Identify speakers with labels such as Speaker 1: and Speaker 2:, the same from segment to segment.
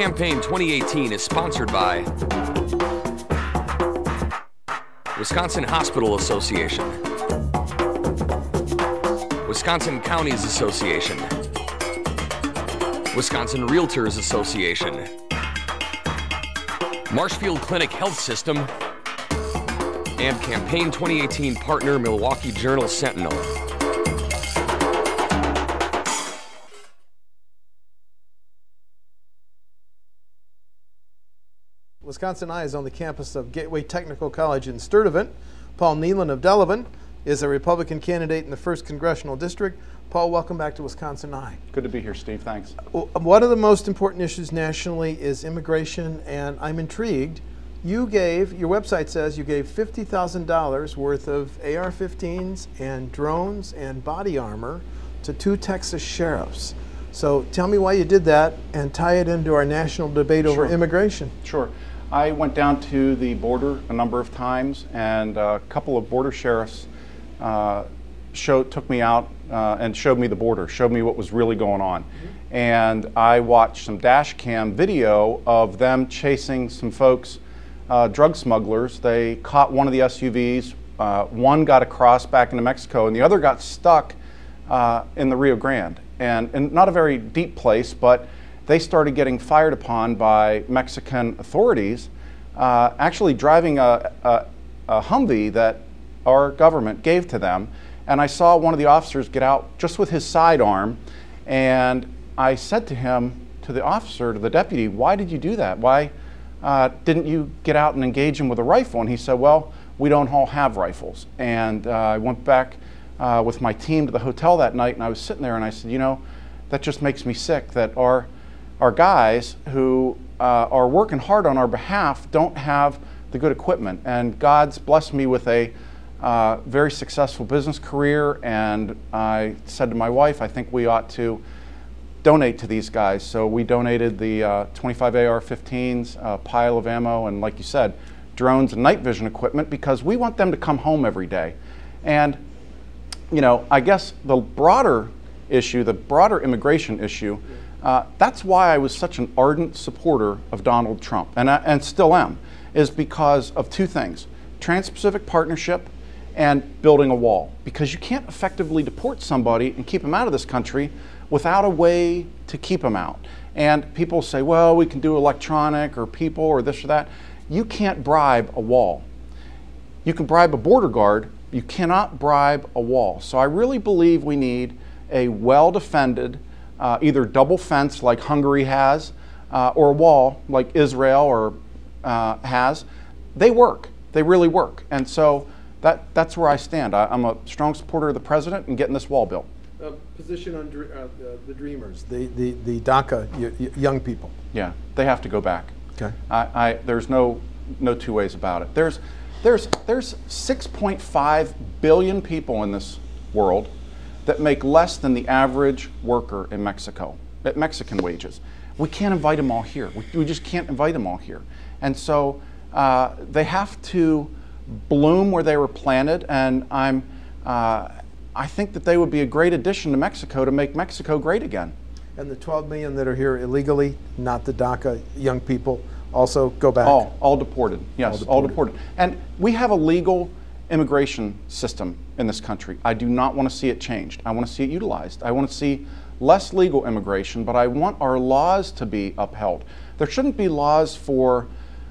Speaker 1: Campaign 2018 is sponsored by Wisconsin Hospital Association, Wisconsin Counties Association, Wisconsin Realtors Association, Marshfield Clinic Health System, and Campaign 2018 partner Milwaukee Journal Sentinel.
Speaker 2: Wisconsin Eye is on the campus of Gateway Technical College in Sturtevant. Paul Nehlen of Delavan is a Republican candidate in the 1st Congressional District. Paul, welcome back to Wisconsin Eye.
Speaker 3: Good to be here, Steve. Thanks.
Speaker 2: Um, one of the most important issues nationally is immigration, and I'm intrigued. You gave, your website says you gave $50,000 worth of AR 15s and drones and body armor to two Texas sheriffs. So tell me why you did that and tie it into our national debate over
Speaker 3: Sure.
Speaker 2: immigration.
Speaker 3: Sure. I went down to the border a number of times, and a couple of border sheriffs uh, took me out uh, and showed me the border, showed me what was really going on. And I watched some dash cam video of them chasing some folks, uh, drug smugglers. They caught one of the SUVs. Uh, one got across back into Mexico, and the other got stuck uh, in the Rio Grande. And, and not a very deep place, but they started getting fired upon by Mexican authorities, uh, actually driving a, a, a Humvee that our government gave to them. And I saw one of the officers get out just with his sidearm. And I said to him, to the officer, to the deputy, why did you do that? Why uh, didn't you get out and engage him with a rifle? And he said, well, we don't all have rifles. And uh, I went back uh, with my team to the hotel that night, and I was sitting there, and I said, you know, that just makes me sick that our our guys who uh, are working hard on our behalf don't have the good equipment. And God's blessed me with a uh, very successful business career, and I said to my wife, I think we ought to donate to these guys. So we donated the uh, 25 AR-15s, a pile of ammo, and like you said, drones and night vision equipment because we want them to come home every day. And you know, I guess the broader issue, the broader immigration issue, uh, that's why I was such an ardent supporter of Donald Trump, and, I, and still am, is because of two things Trans Pacific Partnership and building a wall. Because you can't effectively deport somebody and keep them out of this country without a way to keep them out. And people say, well, we can do electronic or people or this or that. You can't bribe a wall. You can bribe a border guard, you cannot bribe a wall. So I really believe we need a well defended, uh, either double fence like Hungary has, uh, or a wall like Israel or uh, has. They work. They really work. And so that, that's where I stand. I, I'm a strong supporter of the president and getting this wall built.
Speaker 2: Uh, position on uh, the, the Dreamers, the, the, the DACA young people.
Speaker 3: Yeah, they have to go back.
Speaker 2: Okay.
Speaker 3: I, I, there's no, no two ways about it. There's, there's, there's 6.5 billion people in this world that make less than the average worker in Mexico, at Mexican wages. We can't invite them all here. We, we just can't invite them all here. And so uh, they have to bloom where they were planted, and I'm, uh, I think that they would be a great addition to Mexico to make Mexico great again.
Speaker 2: And the 12 million that are here illegally, not the DACA young people, also go back.
Speaker 3: All, all deported. Yes, all
Speaker 2: deported.
Speaker 3: deported. And we have a legal immigration system in this country. I do not want to see it changed. I want to see it utilized. I want to see less legal immigration, but I want our laws to be upheld. There shouldn't be laws for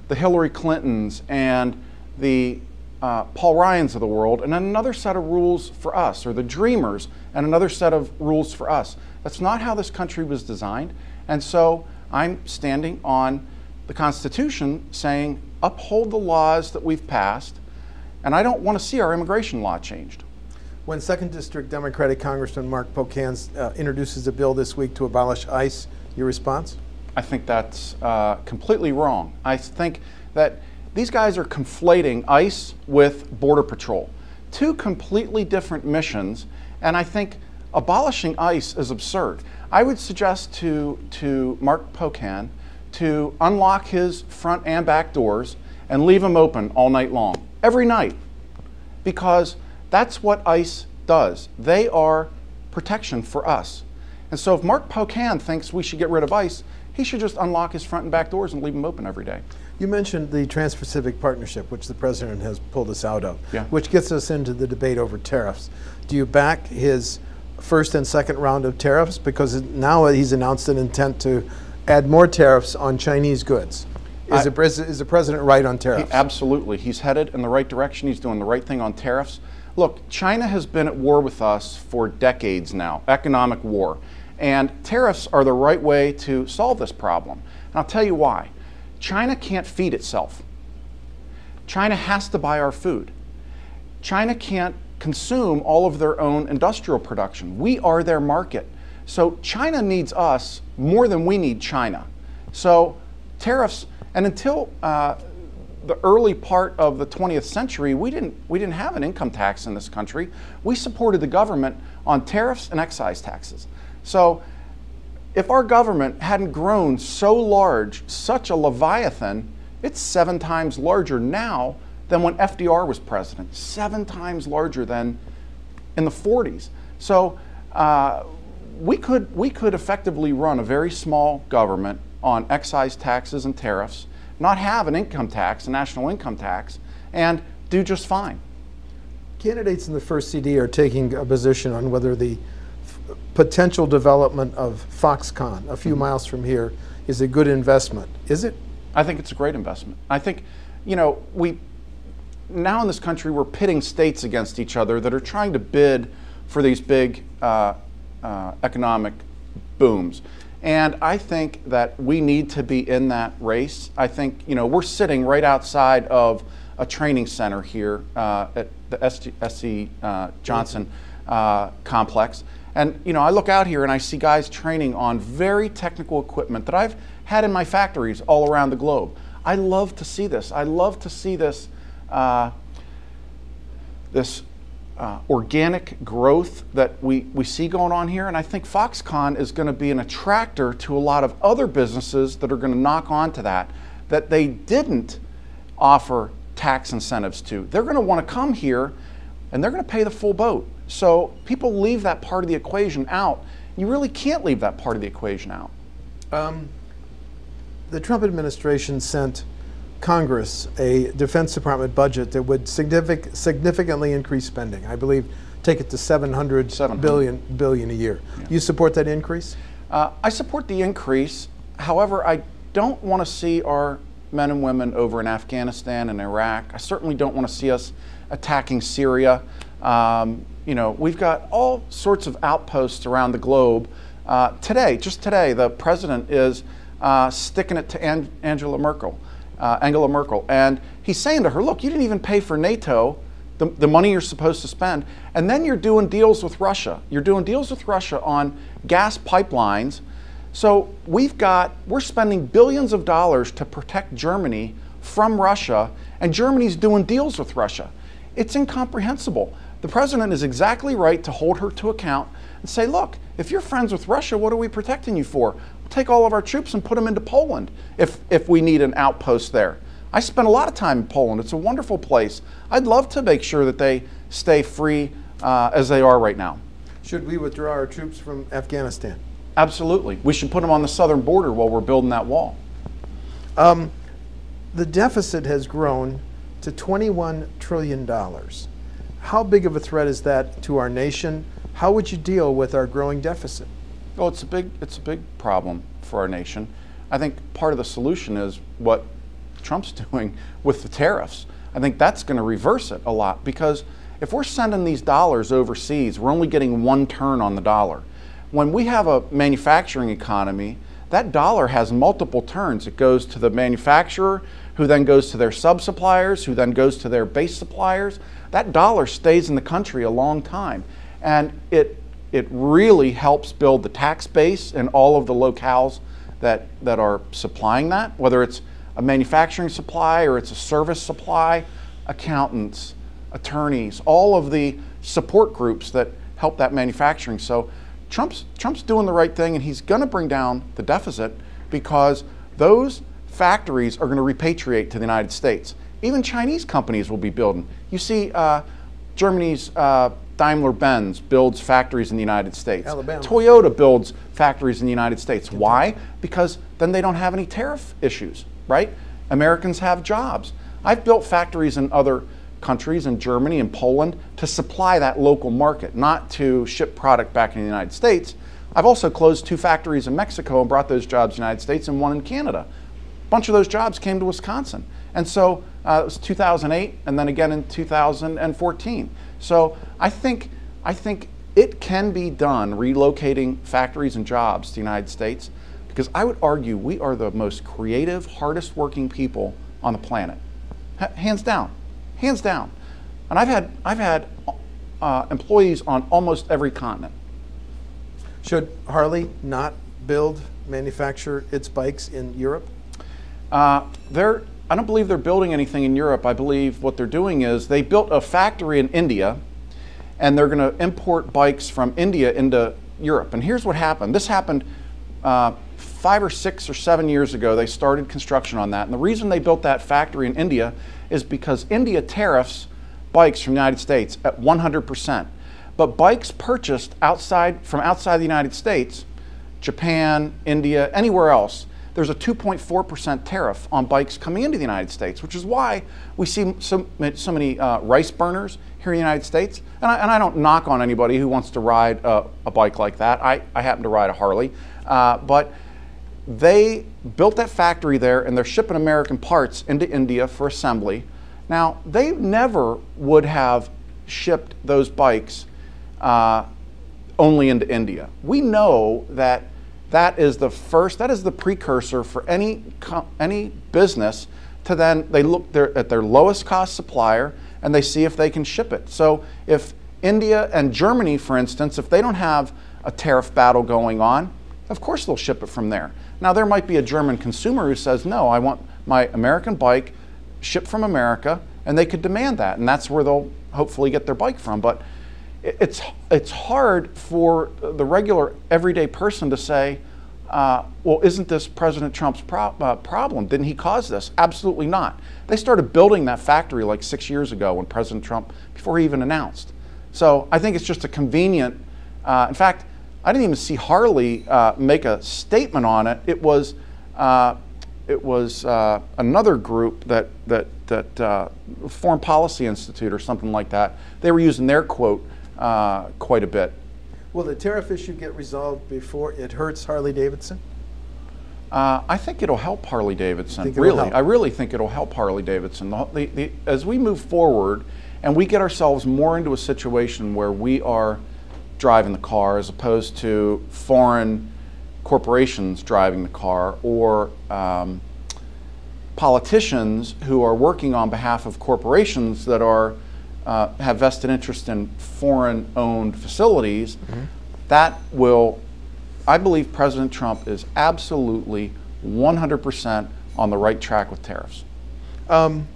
Speaker 3: the Hillary Clintons and the uh, Paul Ryans of the world, and another set of rules for us, or the Dreamers, and another set of rules for us. That's not how this country was designed. And so I'm standing on the Constitution saying, uphold the laws that we've passed, and I don't want to see our immigration law changed.
Speaker 2: When Second District Democratic Congressman Mark Pocan uh, introduces a bill this week to abolish ICE, your response?
Speaker 3: I think that's uh, completely wrong. I think that these guys are conflating ICE with Border Patrol, two completely different missions, and I think abolishing ICE is absurd. I would suggest to, to Mark Pocan to unlock his front and back doors and leave them open all night long, every night, because that's what ICE does. They are protection for us. And so if Mark Pocan thinks we should get rid of ICE, he should just unlock his front and back doors and leave them open every day.
Speaker 2: You mentioned the Trans Pacific Partnership, which the president has pulled us out of,
Speaker 3: Yeah.
Speaker 2: which gets us into the debate over tariffs. Do you back his first and second round of tariffs? Because now he's announced an intent to add more tariffs on Chinese goods. Is,
Speaker 3: I-
Speaker 2: the, is the president right on tariffs?
Speaker 3: Absolutely. He's headed in the right direction. He's doing the right thing on tariffs. Look, China has been at war with us for decades now, economic war. And tariffs are the right way to solve this problem. And I'll tell you why. China can't feed itself. China has to buy our food. China can't consume all of their own industrial production. We are their market. So China needs us more than we need China. So tariffs, and until uh, the early part of the 20th century, we didn't, we didn't have an income tax in this country. We supported the government on tariffs and excise taxes. So if our government hadn't grown so large, such a leviathan, it's seven times larger now than when FDR was president, seven times larger than in the 40s. So uh, we, could, we could effectively run a very small government on excise taxes and tariffs, not have an income tax, a national income tax, and do just fine.
Speaker 2: Candidates in the first CD are taking a position on whether the f- potential development of Foxconn, a few miles from here, is a good investment. Is it?
Speaker 3: I think it's a great investment. I think, you know, we now in this country we're pitting states against each other that are trying to bid for these big uh, uh, economic booms. And I think that we need to be in that race. I think, you know, we're sitting right outside of a training center here uh, at the SC, uh, Johnson uh, complex. And, you know, I look out here and I see guys training on very technical equipment that I've had in my factories all around the globe. I love to see this. I love to see this, uh, this uh, organic growth that we, we see going on here. And I think Foxconn is going to be an attractor to a lot of other businesses that are going to knock on to that, that they didn't offer tax incentives to. They're going to want to come here and they're going to pay the full boat. So people leave that part of the equation out. You really can't leave that part of the equation out.
Speaker 2: The Trump administration sent Congress a Defense Department budget that would signific- significantly increase spending. I believe take it to 700
Speaker 3: 700.
Speaker 2: billion billion a year. You support that increase?
Speaker 3: Uh, I support the increase. However, I don't want to see our men and women over in Afghanistan and Iraq. I certainly don't want to see us attacking Syria. Um, you know, we've got all sorts of outposts around the globe. Uh, today, just today, the president is uh, sticking it to An- Angela Merkel, uh, Angela Merkel, and he's saying to her, "Look, you didn't even pay for NATO." the, the money you're supposed to spend. And then you're doing deals with Russia. You're doing deals with Russia on gas pipelines. So we've got, we're spending billions of dollars to protect Germany from Russia, and Germany's doing deals with Russia. It's incomprehensible. The president is exactly right to hold her to account and say, look, if you're friends with Russia, what are we protecting you for? Take all of our troops and put them into Poland if, if we need an outpost there. I spent a lot of time in Poland. It's a wonderful place. I'd love to make sure that they stay free uh, as they are right now.
Speaker 2: Should we withdraw our troops from Afghanistan?
Speaker 3: Absolutely. We should put them on the southern border while we're building that wall.
Speaker 2: The deficit has grown to $21 trillion. How big of a threat is that to our nation? How would you deal with our growing deficit?
Speaker 3: Well, it's a big it's a big problem for our nation. I think part of the solution is what Trump's doing with the tariffs. I think that's going to reverse it a lot because if we're sending these dollars overseas, we're only getting one turn on the dollar. When we have a manufacturing economy, that dollar has multiple turns. It goes to the manufacturer, who then goes to their sub suppliers, who then goes to their base suppliers. That dollar stays in the country a long time. And it, it really helps build the tax base in all of the locales that, that are supplying that, whether it's a manufacturing supply or it's a service supply, accountants, attorneys, all of the support groups that help that manufacturing. So Trump's, Trump's doing the right thing and he's going to bring down the deficit because those factories are going to repatriate to the United States. Even Chinese companies will be building. You see, uh, Germany's uh, Daimler Benz builds factories in the United States.
Speaker 2: Alabama.
Speaker 3: Toyota builds factories in the United States. Why? Because then they don't have any tariff issues, right? Americans have jobs. I've built factories in other countries, in Germany and Poland, to supply that local market, not to ship product back in the United States. I've also closed two factories in Mexico and brought those jobs to the United States and one in Canada. A bunch of those jobs came to Wisconsin. And so uh, it was 2008 and then again in 2014. So I think, I think it can be done relocating factories and jobs to the United States because I would argue we are the most creative, hardest working people on the planet. H- hands down, hands down. And I've had, I've had uh, employees on almost every continent.
Speaker 2: Should Harley not build, manufacture its bikes in Europe?
Speaker 3: Uh, they're, I don't believe they're building anything in Europe. I believe what they're doing is they built a factory in India and they're going to import bikes from India into Europe. And here's what happened this happened uh, five or six or seven years ago. They started construction on that. And the reason they built that factory in India is because India tariffs bikes from the United States at 100%. But bikes purchased outside from outside the United States, Japan, India, anywhere else, there's a 2.4% tariff on bikes coming into the United States, which is why we see so, so many uh, rice burners here in the United States. And I, and I don't knock on anybody who wants to ride a, a bike like that. I, I happen to ride a Harley. Uh, but they built that factory there and they're shipping American parts into India for assembly. Now, they never would have shipped those bikes uh, only into India. We know that that is the first, that is the precursor for any, any business to then, they look their, at their lowest cost supplier and they see if they can ship it. So if India and Germany, for instance, if they don't have a tariff battle going on, of course they'll ship it from there. Now there might be a German consumer who says, no, I want my American bike shipped from America, and they could demand that, and that's where they'll hopefully get their bike from. But it's, it's hard for the regular everyday person to say, uh, well, isn't this President Trump's pro- uh, problem? Didn't he cause this? Absolutely not. They started building that factory like six years ago when President Trump, before he even announced. So I think it's just a convenient, uh, in fact, I didn't even see Harley uh, make a statement on it. It was, uh, it was uh, another group that, that, that Foreign Policy Institute or something like that. They were using their quote quite a bit.
Speaker 2: Will the tariff issue get resolved before it hurts Harley Davidson?
Speaker 3: Uh, I think it'll help Harley Davidson. Really, help? I really think it'll help Harley Davidson. The, the, the, as we move forward and we get ourselves more into a situation where we are driving the car as opposed to foreign corporations driving the car or um, politicians who are working on behalf of corporations that are uh, have vested interest in foreign owned facilities, mm-hmm. that will, I believe President Trump is absolutely 100% on the right track with tariffs. Um,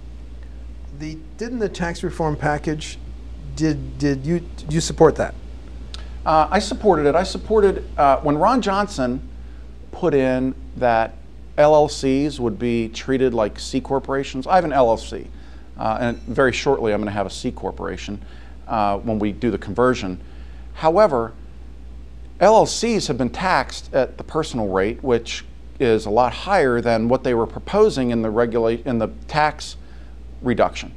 Speaker 2: the, didn't the tax reform package, did, did, you, did you support that?
Speaker 3: Uh, I supported it. I supported, uh, when Ron Johnson put in that LLCs would be treated like C corporations, I have an LLC. Uh, and very shortly, I'm going to have a C corporation uh, when we do the conversion. However, LLCs have been taxed at the personal rate, which is a lot higher than what they were proposing in the in the tax reduction.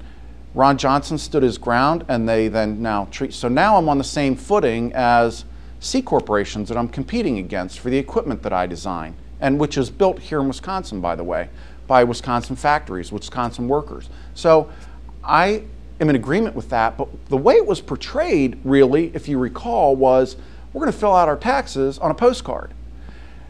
Speaker 3: Ron Johnson stood his ground, and they then now treat. So now I'm on the same footing as C corporations that I'm competing against for the equipment that I design, and which is built here in Wisconsin, by the way by Wisconsin factories, Wisconsin workers. So I am in agreement with that, but the way it was portrayed, really, if you recall, was we're going to fill out our taxes on a postcard.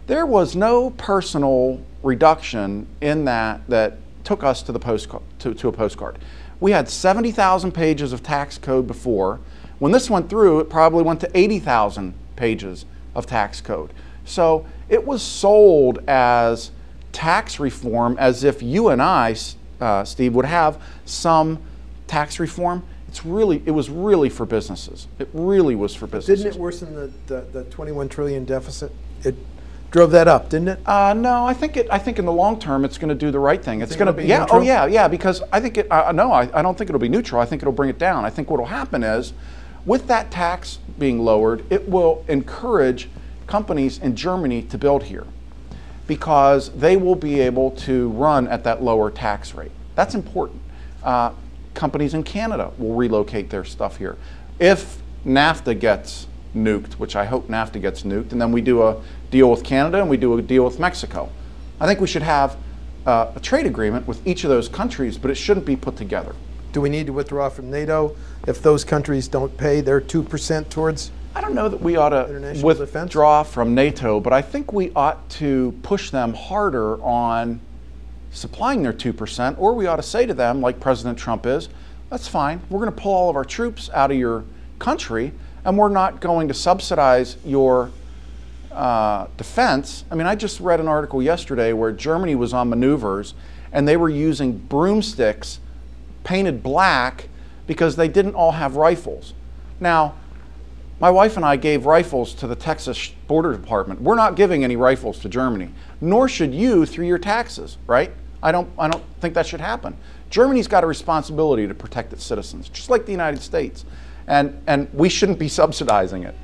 Speaker 3: There was no personal reduction in that that took us to the postcard to, to a postcard. We had 70,000 pages of tax code before. When this went through, it probably went to 80,000 pages of tax code. So it was sold as tax reform as if you and I, uh, Steve, would have some tax reform. It's really, it was really for businesses. It really was for businesses.
Speaker 2: Didn't it worsen the, the, the 21 trillion deficit? It drove that up, didn't it?
Speaker 3: Uh, no, I think it. I think in the long term, it's going to do the right thing. It's going to be, yeah, neutral? oh yeah, yeah. Because I think it. Uh, no, I, I don't think it'll be neutral. I think it'll bring it down. I think what will happen is, with that tax being lowered, it will encourage companies in Germany to build here. Because they will be able to run at that lower tax rate. That's important. Uh, companies in Canada will relocate their stuff here. If NAFTA gets nuked, which I hope NAFTA gets nuked, and then we do a deal with Canada and we do a deal with Mexico, I think we should have uh, a trade agreement with each of those countries, but it shouldn't be put together.
Speaker 2: Do we need to withdraw from NATO if those countries don't pay their 2% towards?
Speaker 3: I don't know that we ought to withdraw from NATO, but I think we ought to push them harder on supplying their 2%, or we ought to say to them, like President Trump is, that's fine. We're going to pull all of our troops out of your country, and we're not going to subsidize your uh, defense. I mean, I just read an article yesterday where Germany was on maneuvers and they were using broomsticks painted black because they didn't all have rifles. Now, my wife and I gave rifles to the Texas Border Department. We're not giving any rifles to Germany, nor should you through your taxes, right? I don't, I don't think that should happen. Germany's got a responsibility to protect its citizens, just like the United States, and, and we shouldn't be subsidizing it.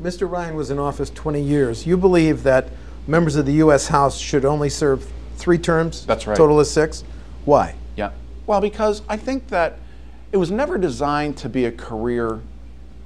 Speaker 2: Mr. Ryan was in office 20 years. You believe that members of the U.S. House should only serve three terms?
Speaker 3: That's right.
Speaker 2: Total is six? Why?
Speaker 3: Yeah. Well, because I think that it was never designed to be a career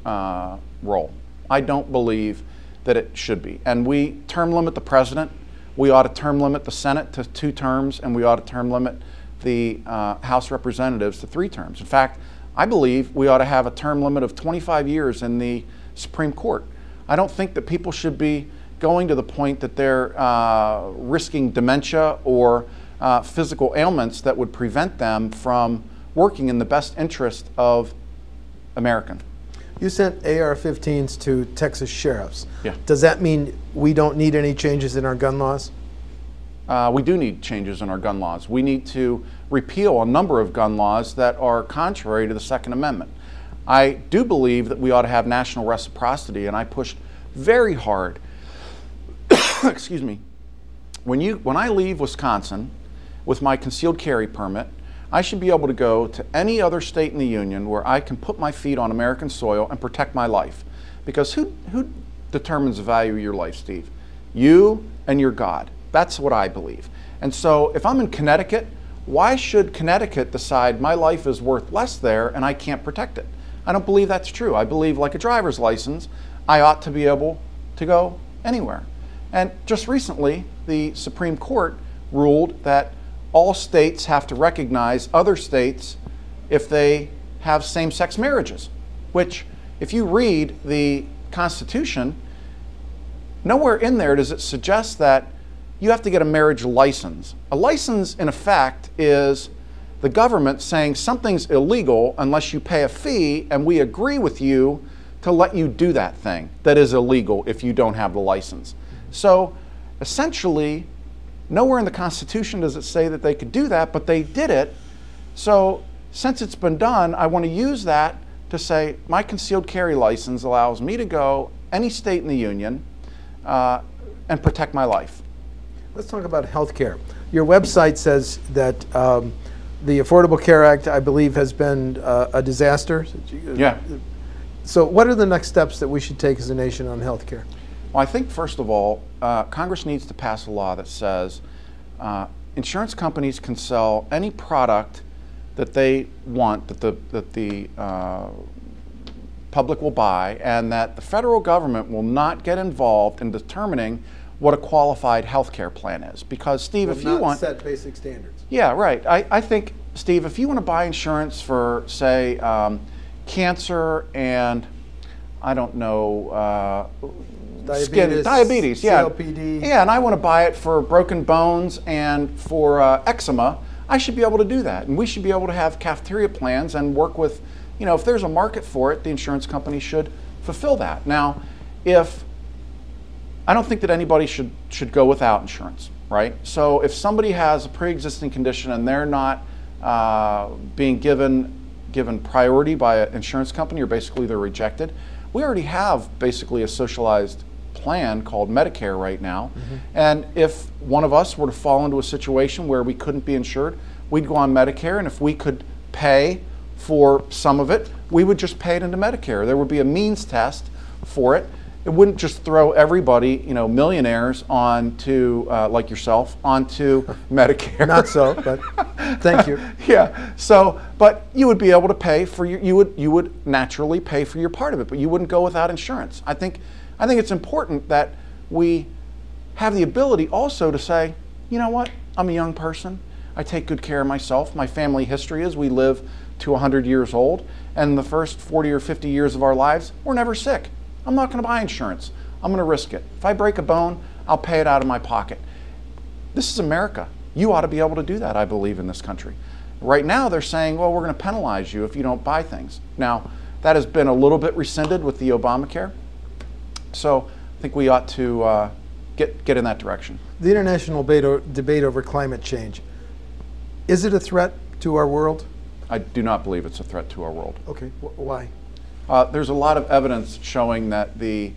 Speaker 3: uh, role. I don't believe that it should be. And we term limit the president. We ought to term limit the Senate to two terms, and we ought to term limit the uh, House representatives to three terms. In fact, I believe we ought to have a term limit of 25 years in the Supreme Court. I don't think that people should be going to the point that they're uh, risking dementia or uh, physical ailments that would prevent them from working in the best interest of American.
Speaker 2: You sent AR-15s to Texas sheriffs.
Speaker 3: Yeah.
Speaker 2: Does that mean we don't need any changes in our gun laws?
Speaker 3: Uh, we do need changes in our gun laws. We need to repeal a number of gun laws that are contrary to the Second Amendment. I do believe that we ought to have national reciprocity, and I pushed very hard. excuse me. When you when I leave Wisconsin with my concealed carry permit, I should be able to go to any other state in the union where I can put my feet on American soil and protect my life. Because who, who determines the value of your life, Steve? You and your God. That's what I believe. And so if I'm in Connecticut, why should Connecticut decide my life is worth less there and I can't protect it? I don't believe that's true. I believe, like a driver's license, I ought to be able to go anywhere. And just recently, the Supreme Court ruled that all states have to recognize other states if they have same sex marriages, which, if you read the Constitution, nowhere in there does it suggest that you have to get a marriage license. A license, in effect, is the government saying something's illegal unless you pay a fee, and we agree with you to let you do that thing that is illegal if you don't have the license. So essentially, Nowhere in the Constitution does it say that they could do that, but they did it. So since it's been done, I want to use that to say my concealed carry license allows me to go any state in the union uh, and protect my life.
Speaker 2: Let's talk about health care. Your website says that um, the Affordable Care Act, I believe, has been uh, a disaster.
Speaker 3: Yeah.
Speaker 2: So, what are the next steps that we should take as a nation on health care?
Speaker 3: Well, I think first of all, uh, Congress needs to pass a law that says uh, insurance companies can sell any product that they want, that the, that the uh, public will buy, and that the federal government will not get involved in determining what a qualified health care plan is. Because, Steve,
Speaker 2: will
Speaker 3: if you want.
Speaker 2: set basic standards.
Speaker 3: Yeah, right. I, I think, Steve, if you want to buy insurance for, say, um, cancer and I don't know, uh,
Speaker 2: diabetes,
Speaker 3: skin diabetes, yeah,
Speaker 2: COPD.
Speaker 3: yeah, and I want to buy it for broken bones and for uh, eczema. I should be able to do that, and we should be able to have cafeteria plans and work with, you know, if there's a market for it, the insurance company should fulfill that. Now, if I don't think that anybody should should go without insurance, right? So if somebody has a pre-existing condition and they're not uh, being given given priority by an insurance company, or basically they're rejected, we already have basically a socialized plan called Medicare right now. Mm-hmm. And if one of us were to fall into a situation where we couldn't be insured, we'd go on Medicare, and if we could pay for some of it, we would just pay it into Medicare. There would be a means test for it, it wouldn't just throw everybody, you know, millionaires onto, uh, like yourself, onto Medicare.
Speaker 2: Not so, but thank you.
Speaker 3: yeah. So, but you would be able to pay for your, you would, you would naturally pay for your part of it, but you wouldn't go without insurance. I think, I think it's important that we have the ability also to say, you know what, I'm a young person. I take good care of myself. My family history is we live to 100 years old, and the first 40 or 50 years of our lives, we're never sick. I'm not going to buy insurance. I'm going to risk it. If I break a bone, I'll pay it out of my pocket. This is America. You ought to be able to do that, I believe, in this country. Right now, they're saying, well, we're going to penalize you if you don't buy things. Now, that has been a little bit rescinded with the Obamacare. So I think we ought to uh, get, get in that direction.
Speaker 2: The international debate, debate over climate change, is it a threat to our world?
Speaker 3: I do not believe it's a threat to our world.
Speaker 2: Okay, why?
Speaker 3: Uh, there's a lot of evidence showing that the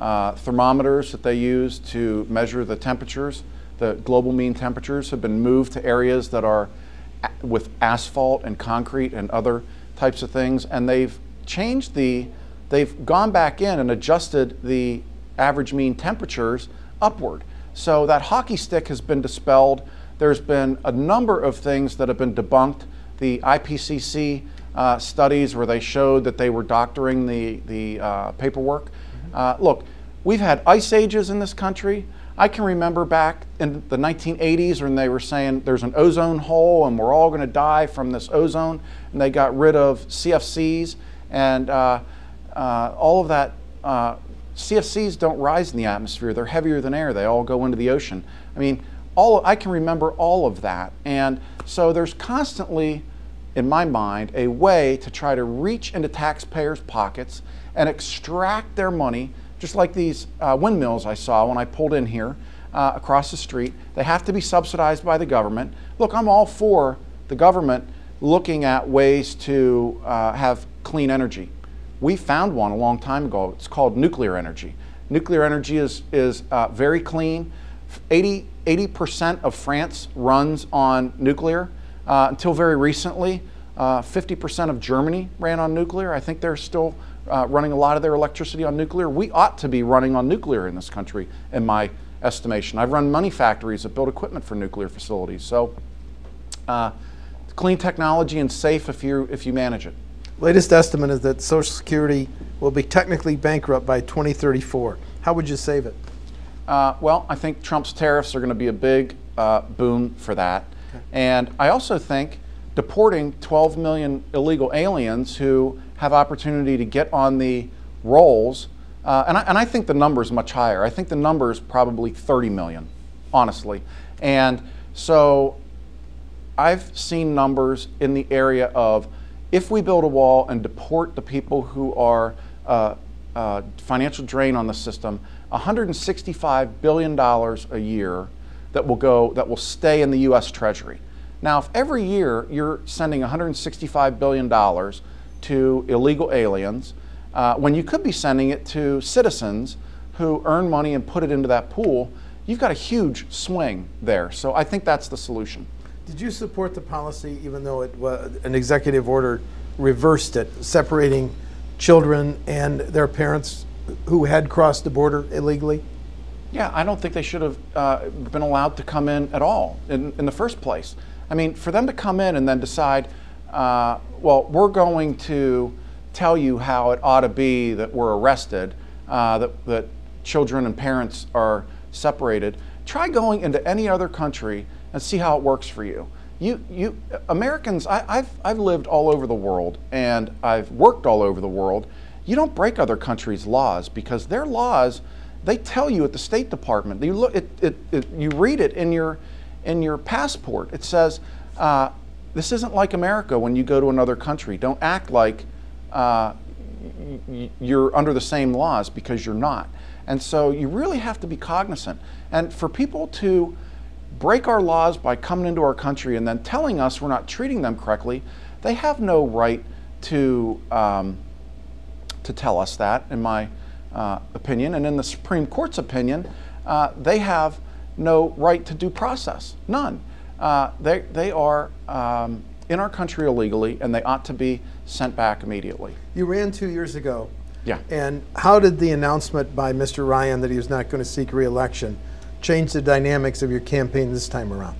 Speaker 3: uh, thermometers that they use to measure the temperatures, the global mean temperatures, have been moved to areas that are with asphalt and concrete and other types of things, and they've changed the, they've gone back in and adjusted the average mean temperatures upward. So that hockey stick has been dispelled. There's been a number of things that have been debunked. The IPCC uh, studies where they showed that they were doctoring the, the uh, paperwork. Uh, look, we've had ice ages in this country. I can remember back in the 1980s when they were saying there's an ozone hole and we're all going to die from this ozone, and they got rid of CFCs and uh, all of that. Uh, CFCs don't rise in the atmosphere; they're heavier than air. They all go into the ocean. I mean, all I can remember all of that, and so there's constantly in my mind, a way to try to reach into taxpayers' pockets and extract their money, just like these uh, windmills I saw when I pulled in here uh, across the street. They have to be subsidized by the government. Look, I'm all for the government looking at ways to uh, have clean energy. We found one a long time ago. It's called nuclear energy. Nuclear energy is, is uh, very clean. 80, 80% of France runs on nuclear. Uh, until very recently, 50% uh, of Germany ran on nuclear. I think they're still uh, running a lot of their electricity on nuclear. We ought to be running on nuclear in this country, in my estimation. I've run money factories that build equipment for nuclear facilities. So, uh, clean technology and safe if you if you manage it.
Speaker 2: Latest estimate is that Social Security will be technically bankrupt by 2034. How would you save it?
Speaker 3: Uh, well, I think Trump's tariffs are going to be a big uh, boon for that. And I also think deporting 12 million illegal aliens who have opportunity to get on the rolls, uh, and, I, and I think the number is much higher. I think the number is probably 30 million, honestly. And so I've seen numbers in the area of if we build a wall and deport the people who are uh, uh, financial drain on the system, $165 billion a year that will go that will stay in the U.S. Treasury. Now, if every year you're sending 165 billion dollars to illegal aliens, uh, when you could be sending it to citizens who earn money and put it into that pool, you've got a huge swing there. So I think that's the solution.
Speaker 2: Did you support the policy, even though it was an executive order reversed it, separating children and their parents who had crossed the border illegally?
Speaker 3: Yeah, I don't think they should have uh, been allowed to come in at all in, in the first place. I mean, for them to come in and then decide, uh, well, we're going to tell you how it ought to be that we're arrested, uh, that, that children and parents are separated. Try going into any other country and see how it works for you. You, you Americans, I, I've, I've lived all over the world and I've worked all over the world. You don't break other countries' laws because their laws they tell you at the State Department. You look, it, it, it, you read it in your in your passport. It says uh, this isn't like America. When you go to another country, don't act like uh, you're under the same laws because you're not. And so you really have to be cognizant. And for people to break our laws by coming into our country and then telling us we're not treating them correctly, they have no right to um, to tell us that. In my uh, opinion, and in the Supreme Court's opinion, uh, they have no right to due process. None. Uh, they, they are um, in our country illegally and they ought to be sent back immediately.
Speaker 2: You ran two years ago
Speaker 3: Yeah.
Speaker 2: And how did the announcement by Mr. Ryan that he was not going to seek reelection change the dynamics of your campaign this time around?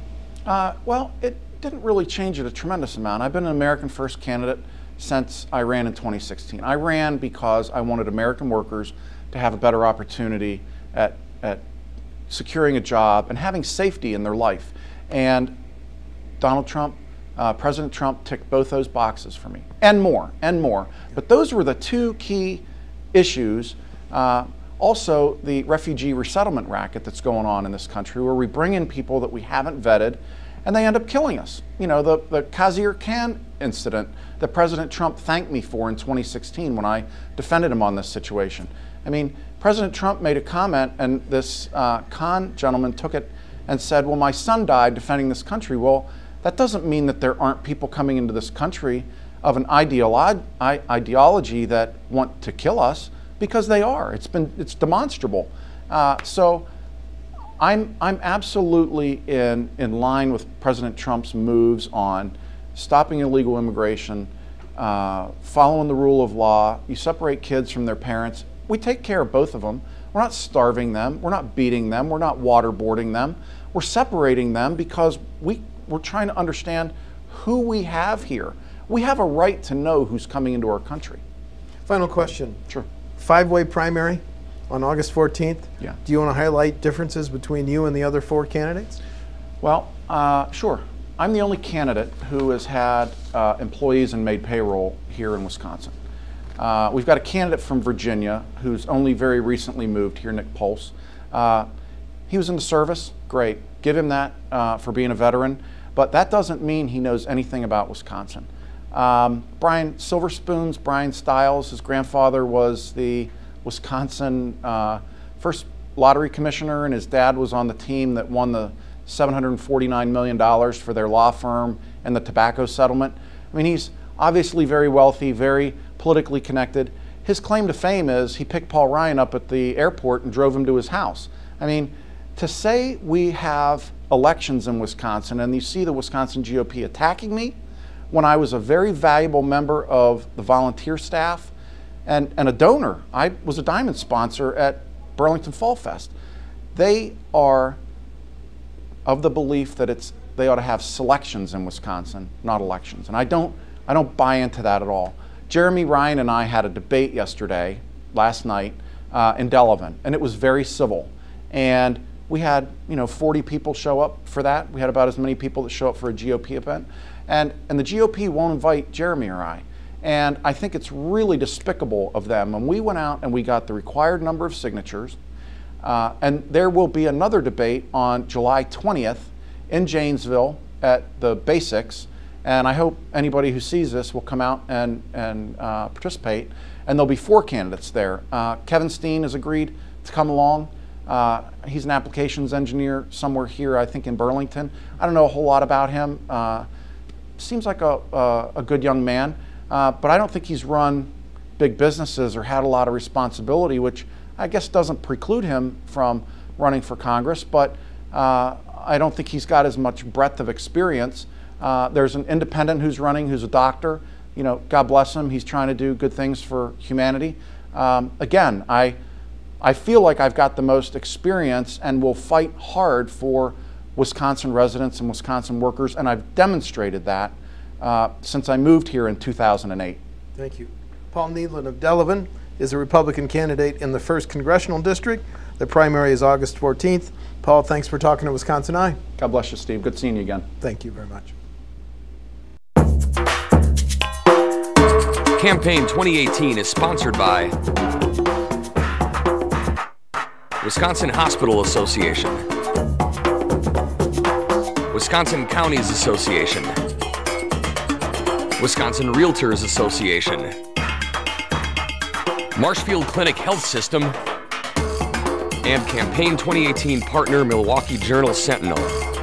Speaker 3: Uh, well, it didn't really change it a tremendous amount. I've been an American First candidate since I ran in 2016. I ran because I wanted American workers to have a better opportunity at, at securing a job and having safety in their life. And Donald Trump, uh, President Trump ticked both those boxes for me, and more, and more. But those were the two key issues. Uh, also, the refugee resettlement racket that's going on in this country, where we bring in people that we haven't vetted and they end up killing us. You know, the, the Khizr Khan incident that President Trump thanked me for in 2016 when I defended him on this situation. I mean, President Trump made a comment, and this uh, Khan gentleman took it and said, Well, my son died defending this country. Well, that doesn't mean that there aren't people coming into this country of an ideolo- ideology that want to kill us because they are. It's been it's demonstrable. Uh, so I'm I'm absolutely in in line with President Trump's moves on stopping illegal immigration, uh, following the rule of law. You separate kids from their parents. We take care of both of them. We're not starving them. We're not beating them. We're not waterboarding them. We're separating them because we we're trying to understand who we have here. We have a right to know who's coming into our country.
Speaker 2: Final question.
Speaker 3: Sure.
Speaker 2: Five way primary on August 14th.
Speaker 3: Yeah.
Speaker 2: Do you want to highlight differences between you and the other four candidates?
Speaker 3: Well, uh, sure. I'm the only candidate who has had uh, employees and made payroll here in Wisconsin. Uh, we've got a candidate from Virginia who's only very recently moved here, Nick Polce. Uh, he was in the service, great. Give him that uh, for being a veteran, but that doesn't mean he knows anything about Wisconsin. Um, Brian Silverspoons, Bryan Steil's, his grandfather was the Wisconsin uh, first lottery commissioner, and his dad was on the team that won the $749 million for their law firm and the tobacco settlement. I mean, he's obviously very wealthy, very politically connected. His claim to fame is he picked Paul Ryan up at the airport and drove him to his house. I mean, to say we have elections in Wisconsin and you see the Wisconsin GOP attacking me when I was a very valuable member of the volunteer staff and, and a donor. I was a diamond sponsor at Burlington Fall Fest. They are of the belief that it's they ought to have selections in Wisconsin, not elections. And I don't I don't buy into that at all. Jeremy Ryan and I had a debate yesterday, last night, uh, in Delavan, and it was very civil. And we had you know 40 people show up for that. We had about as many people that show up for a GOP event, and and the GOP won't invite Jeremy or I. And I think it's really despicable of them. And we went out and we got the required number of signatures. Uh, and there will be another debate on July 20th in Janesville at the Basics. And I hope anybody who sees this will come out and, and uh, participate. And there'll be four candidates there. Uh, Kevin Steen has agreed to come along. Uh, he's an applications engineer somewhere here, I think in Burlington. I don't know a whole lot about him. Uh, seems like a, a, a good young man. Uh, but I don't think he's run big businesses or had a lot of responsibility, which I guess doesn't preclude him from running for Congress. But uh, I don't think he's got as much breadth of experience. Uh, there's an independent who's running, who's a doctor. You know, God bless him. He's trying to do good things for humanity. Um, again, I, I feel like I've got the most experience and will fight hard for Wisconsin residents and Wisconsin workers, and I've demonstrated that uh, since I moved here in 2008.
Speaker 2: Thank you. Paul Nehlen of Delavan is a Republican candidate in the 1st Congressional District. The primary is August 14th. Paul, thanks for talking to Wisconsin Eye.
Speaker 3: God bless you, Steve. Good seeing you again.
Speaker 2: Thank you very much.
Speaker 1: Campaign 2018 is sponsored by Wisconsin Hospital Association, Wisconsin Counties Association, Wisconsin Realtors Association, Marshfield Clinic Health System, and Campaign 2018 partner Milwaukee Journal Sentinel.